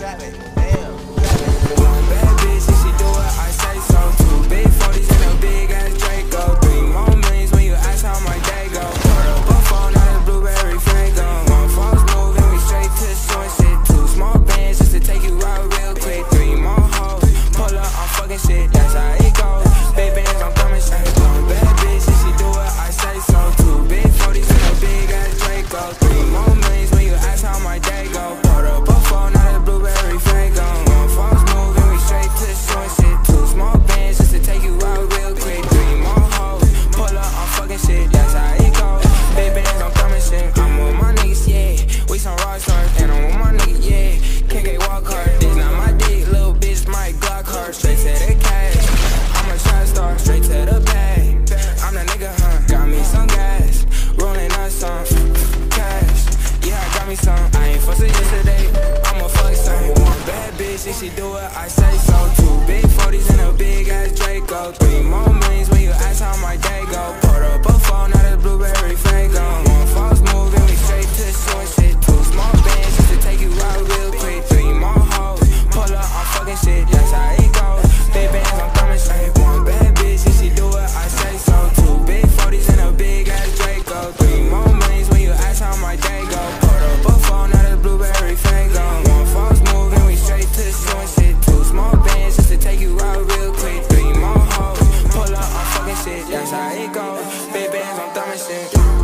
trapping. She do it, I say so too. Big 40s and a big ass Draco. Three more millions when you ask how my day go. Put up a phone, not a blueberry that's how it goes. Big bands on thumb and shit.